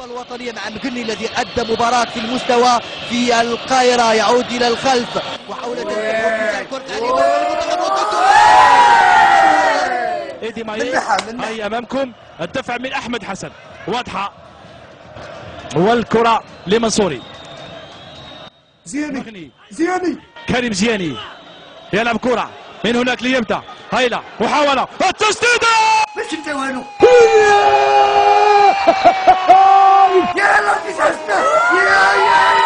الرغبة الوطنية مع مقني الذي أدى مباراة في المستوى في القاهرة يعود إلى الخلف. وحول إيدي ماي هي أمامكم الدفع من أحمد حسن. واضحة. والكرة لمنصوري. زياني زياني كريم زياني يلعب كرة. من هناك ليبدأ. هيلا محاولة. التسديدة! باش انت وينو يا ربي شاشنا يا يا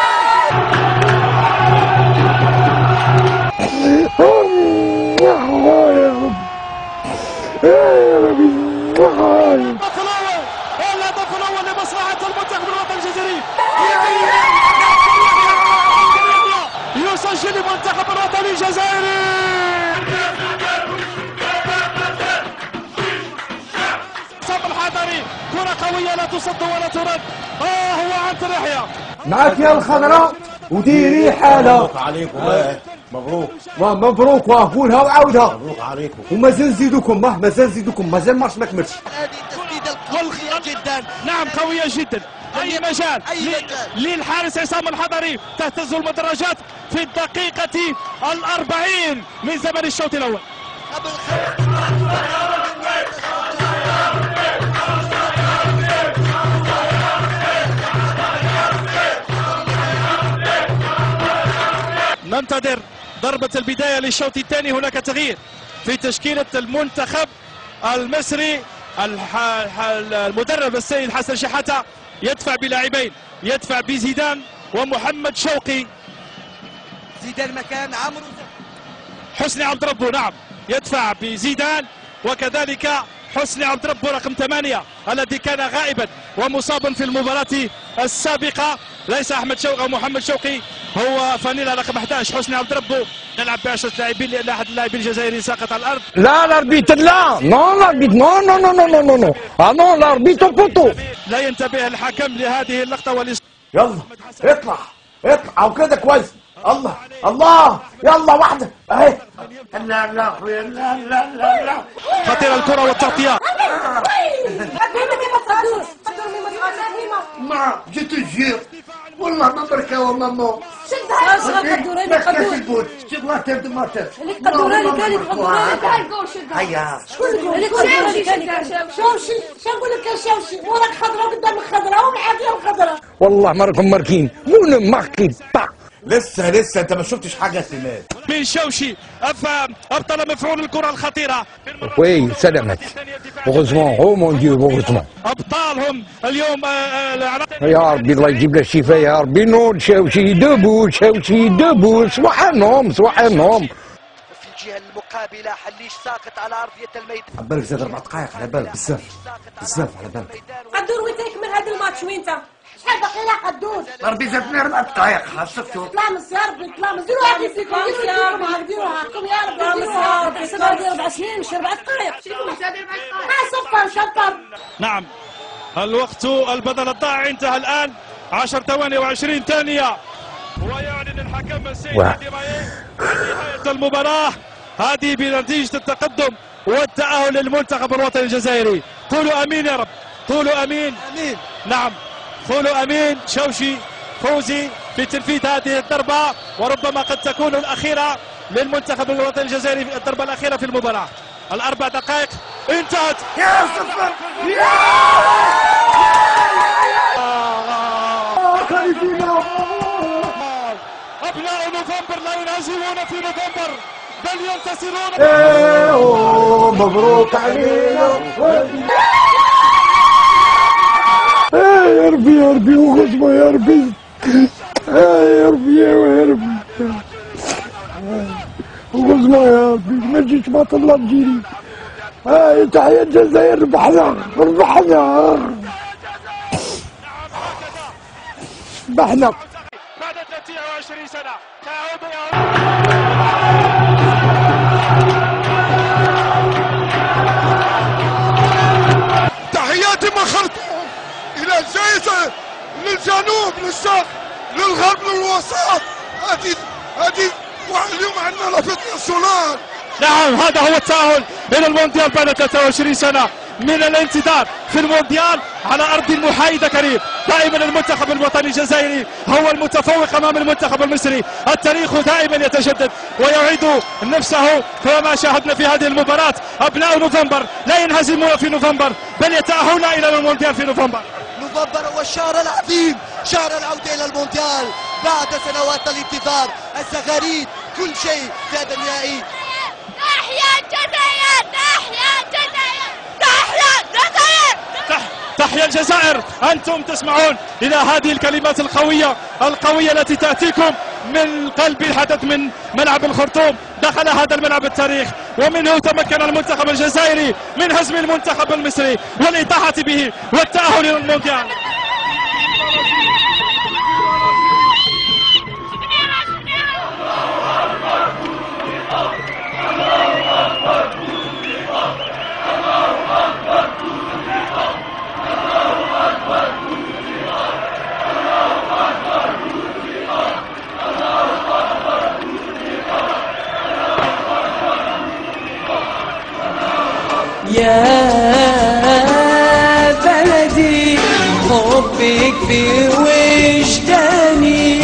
كرة قوية لا تصد ولا ترد. آه هو عن تريحيا معك يا الخضراء وديري حالة مبروك عليكم. آه. مبروك. مبروك وقولها وعاودها. مبروك عليكم. ومازال نزيدكم ما مازال نزيدكم مازال مارش ما كملش. هذه جدا. نعم قوية جدا. أي مجال. أي ل- مجال. للحارس عصام الحضري. تهتز المدرجات في الدقيقة الأربعين من زمن الشوط الأول. ننتظر ضربة البداية للشوط الثاني. هناك تغيير في تشكيلة المنتخب المصري. المدرب السيد حسن شحاتة يدفع بلاعبين يدفع بزيدان ومحمد شوقي. زيدان مكان عمرو حسني عبد ربه نعم يدفع بزيدان. وكذلك حسني عبد ربه رقم ثمانية الذي كان غائبا ومصابا في المباراة السابقة. ليس أحمد شوقي أو محمد شوقي هو فانيلا رقم 11 حسني عبد ربه نلعب بعشرة لاعبين لأن أحد اللاعبين الجزائريين ساقط على الأرض لا Non, l'arbitre, non, non, non, non, non, non, non. Ah non, l'arbitre au poteau. لا ينتبه الحكم لهذه اللقطة والإصابة يلا اطلع اطلع وكده كويس الله الله يلا واحدة اهي لا لا لا لا لا لا خطيرة الكرة ما جيت الجير والله ما بركة وماما شدها ما قدوراني تكفي قدور البوت شوف الله تبدو ما تبدو اللي قدوراني كانت قدوراني هيا اللي قدوراني كانت شوشي شو نقول لك شوشي وراك خضراء قدام خضراء ومعادية الخضراء والله ما راكم ماركين. مون ماركي با لسه لسه انت ما شفتش حاجة سمات من شوشي أبطل مفعول الكرة الخطيرة. وي سلامات heureusement. Oh mon dieu heureusement. أبطالهم اليوم آه، آه، يا ربي الله يجيب له الشفاء يا ربي. نور شوشي دبو شوشي دبو. سبحانهم سبحانهم في الجهة المقابلة حليش ساقط على أرضية الميدان. على بالك زاد أربع دقائق على بالك بزاف بزاف على بالك. قدور وين تكمل هذا الماتش؟ وين انت شحال باقي لها قدور ربي زادنا أربع دقائق خاصك شوف طلامس يا ربي طلامس ديروا هاكي فيكم ديروا ديروا ديروا هاكم يا ربي ديروا هاكم تحسبها ديال أربع سنين مش أربع دقائق. ما شطر شطر نعم. الوقت البدل الضائع انتهى الآن. 10 ثواني و20 ثانية. ويعلن الحكم السيد نهاية المباراة. هذه بنتيجة التقدم والتأهل للمنتخب الوطني الجزائري. قولوا أمين يا رب. قولوا أمين. أمين. نعم. قولوا أمين. شوشي فوزي في تنفيذ هذه الضربة وربما قد تكون الأخيرة للمنتخب الوطني الجزائري في الضربة الأخيرة في المباراة. الأربع دقائق. انتهت. يا صفر. أبناء نوفمبر لا ينهزمون في نوفمبر. بل ينتصرون. أوه، مبروك علينا. يا ربي يا ربي وغزمة يا ربي. يا ربي يا ربي. وغزمة يا ربي ما تجيش ما طلع تجيني هاي تحية الجزائر ربحنا ربحنا. ربحنا. بعد 23 سنة تعود يا تحياتي للجنوب للشرق للغرب للوسط. هذه هذه اليوم عندنا la fête nationale نعم هذا هو التأهل إلى المونديال بعد 23 سنة من الانتظار في المونديال على أرض محايده كريم. دائما المنتخب الوطني الجزائري هو المتفوق أمام المنتخب المصري. التاريخ دائما يتجدد ويعيد نفسه كما شاهدنا في هذه المباراة أبناء نوفمبر. لا ينهزمون في نوفمبر بل يتأهلون إلى المونديال في نوفمبر. نوفمبر هو الشهر العظيم شهر العودة إلى المونديال. بعد سنوات الانتظار الزغاريد كل شيء في هذا النهائي. تحيا الجزائر تحيا الجزائر تحيا الجزائر. تح- تحيا الجزائر. أنتم تسمعون إلى هذه الكلمات القوية القوية التي تأتيكم. من قلب الحدث من ملعب الخرطوم. دخل هذا الملعب التاريخ ومنه تمكن المنتخب الجزائري من هزم المنتخب المصري والإطاحة به والتأهل إلى في وجداني.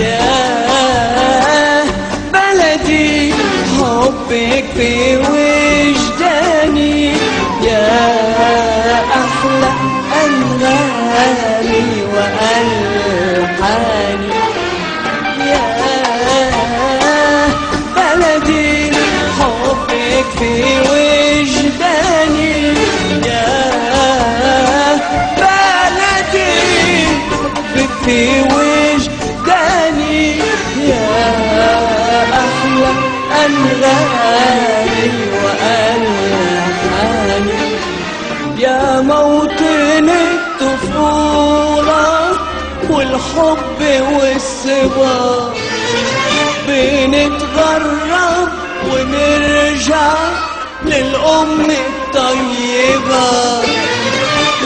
يا بلدي حبك في وجداني والحب والصبا بنتغرب ونرجع للأم الطيبة.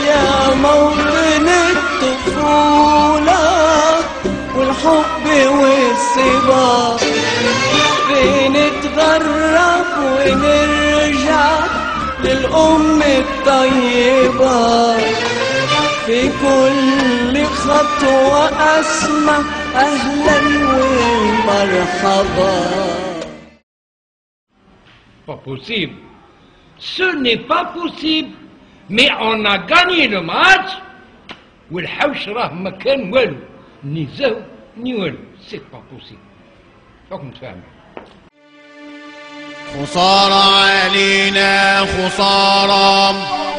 يا موطن الطفولة والحب والصبا بنتغرب ونرجع للأم الطيبة. في كل خطوة أسمع أهلا ومرحبا Pas possible. Ce n'est pas possible. Mais on a gagné le match. والحوش راه ما كان والو ني زهو ني والو c'est pas possible راكم تفهموا خسارة علينا خسارة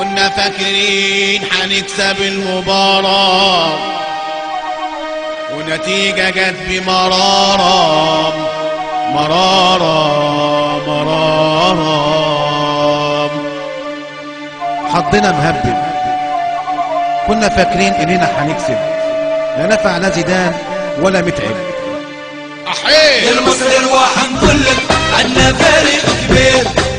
كنا فاكرين حنكسب المباراة. ونتيجة جت بمرارة. مرارة مرارة. حظنا مهبب كنا فاكرين إننا هنكسب لا نفع لا زيدان ولا متعب. أحيي. المصري الواحد نقول لك عنا فريق كبير.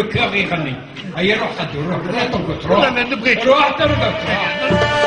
لو كور يغني؟ هيا روح خدو روح روح ترقص روح لا، نبغيك. روح ترقص روح